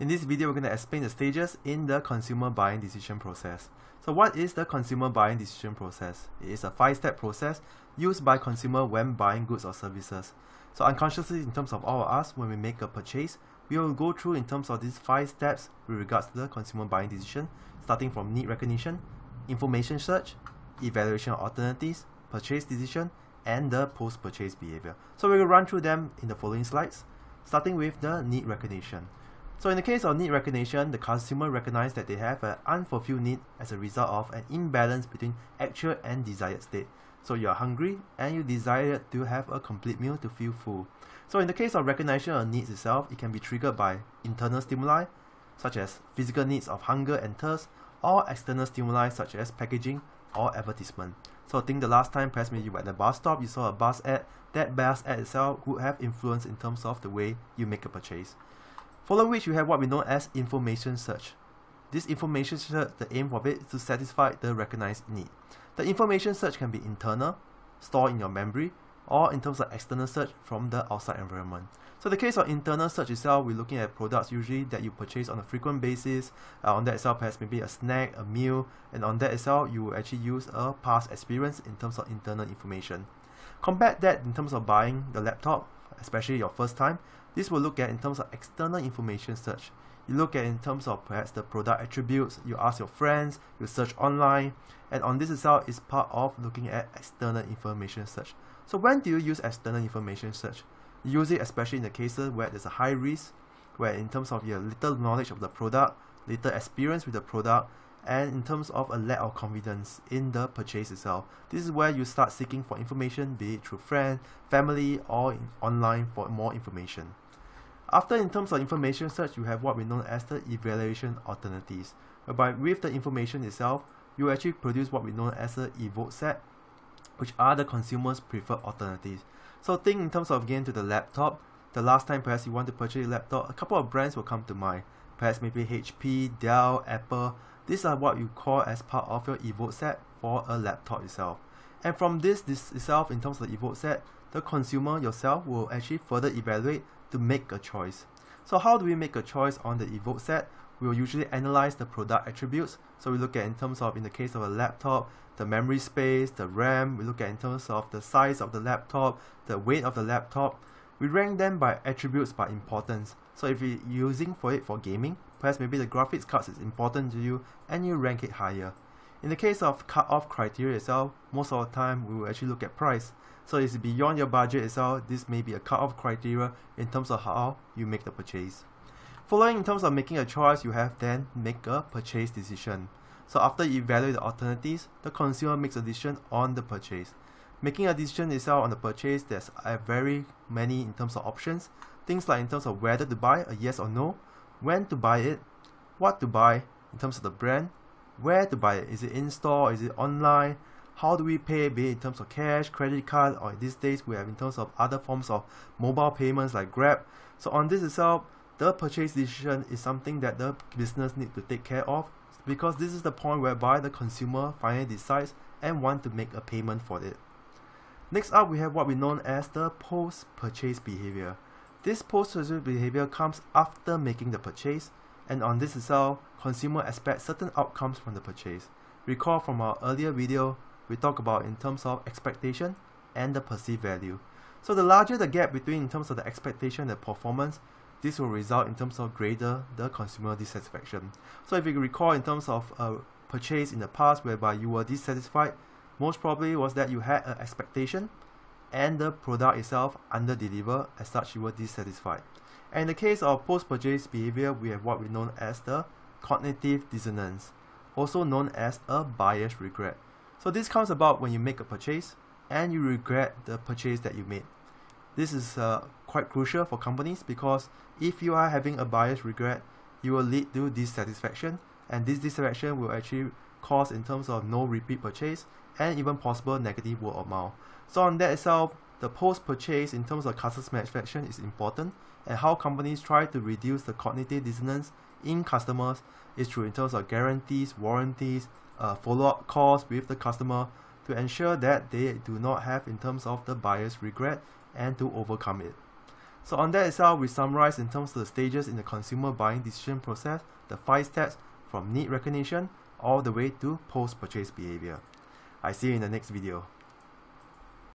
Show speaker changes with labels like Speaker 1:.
Speaker 1: In this video, we're going to explain the stages in the consumer buying decision process. So what is the consumer buying decision process? It is a five-step process used by consumer when buying goods or services. So unconsciously, in terms of all of us, when we make a purchase, we will go through in terms of these five steps with regards to the consumer buying decision, starting from need recognition, information search, evaluation of alternatives, purchase decision, and the post-purchase behavior. So we will run through them in the following slides, starting with the need recognition. So in the case of need recognition, the consumer recognizes that they have an unfulfilled need as a result of an imbalance between actual and desired state. So you are hungry and you desire to have a complete meal to feel full. So in the case of recognition of needs itself, it can be triggered by internal stimuli, such as physical needs of hunger and thirst, or external stimuli such as packaging or advertisement. So think the last time perhaps maybe you were at the bus stop, you saw a bus ad, that bus ad itself would have influence in terms of the way you make a purchase. Following which, you have what we know as information search. This information search, the aim of it is to satisfy the recognized need. The information search can be internal, stored in your memory, or in terms of external search from the outside environment. So the case of internal search itself, we're looking at products usually that you purchase on a frequent basis. Uh, on that itself, perhaps maybe a snack, a meal, and on that itself, you will actually use a past experience in terms of internal information. Compare that in terms of buying the laptop, especially your first time. This will look at in terms of external information search. You look at in terms of perhaps the product attributes, you ask your friends, you search online, and on this itself is part of looking at external information search. So when do you use external information search? You use it especially in the cases where there's a high risk, where in terms of your little knowledge of the product, little experience with the product, and in terms of a lack of confidence in the purchase itself. This is where you start seeking for information, be it through friends, family, or online for more information. After in terms of information search, you have what we know as the evaluation alternatives, whereby with the information itself, you actually produce what we know as a evoke set, which are the consumer's preferred alternatives. So think in terms of again to the laptop, the last time perhaps you want to purchase a laptop, a couple of brands will come to mind. Perhaps maybe HP, Dell, Apple. These are what you call as part of your evoke set for a laptop itself. And from this, this itself, in terms of the evoke set, the consumer yourself will actually further evaluate to make a choice. So how do we make a choice on the evoke set? We will usually analyze the product attributes. So we look at in terms of, in the case of a laptop, the memory space, the RAM, we look at in terms of the size of the laptop, the weight of the laptop. We rank them by attributes by importance. So if you're using for it for gaming, perhaps maybe the graphics cards is important to you and you rank it higher. In the case of cut-off criteria itself, most of the time we will actually look at price. So if it's beyond your budget itself, this may be a cut-off criteria in terms of how you make the purchase. Following in terms of making a choice, you have then make a purchase decision. So after you evaluate the alternatives, the consumer makes a decision on the purchase. Making a decision itself on the purchase, there's a very many in terms of options. Things like in terms of whether to buy, a yes or no, when to buy it, what to buy in terms of the brand, where to buy it. Is it in store? Is it online? How do we pay? Be it in terms of cash, credit card, or these days we have in terms of other forms of mobile payments like Grab. So on this itself, the purchase decision is something that the business need to take care of because this is the point whereby the consumer finally decides and want to make a payment for it. Next up, we have what we know as the post-purchase behavior. This post-purchase behavior comes after making the purchase and on this itself, consumer expect certain outcomes from the purchase. Recall from our earlier video, we talked about in terms of expectation and the perceived value. So the larger the gap between in terms of the expectation and the performance, this will result in terms of greater the consumer dissatisfaction. So if you recall in terms of a purchase in the past whereby you were dissatisfied, most probably was that you had an expectation and the product itself under deliver as such you were dissatisfied. And in the case of post-purchase behavior, we have what we know as the cognitive dissonance, also known as a buyer's regret. So this comes about when you make a purchase and you regret the purchase that you made. This is uh, quite crucial for companies because if you are having a buyer's regret, you will lead to dissatisfaction and this dissatisfaction will actually cause in terms of no repeat purchase and even possible negative word of mouth. So on that itself, the post-purchase in terms of customer satisfaction is important and how companies try to reduce the cognitive dissonance in customers is through in terms of guarantees, warranties, uh, follow-up calls with the customer to ensure that they do not have in terms of the buyer's regret and to overcome it. So on that itself, we summarize in terms of the stages in the consumer buying decision process, the five steps from need recognition all the way to post-purchase behavior. I see you in the next video.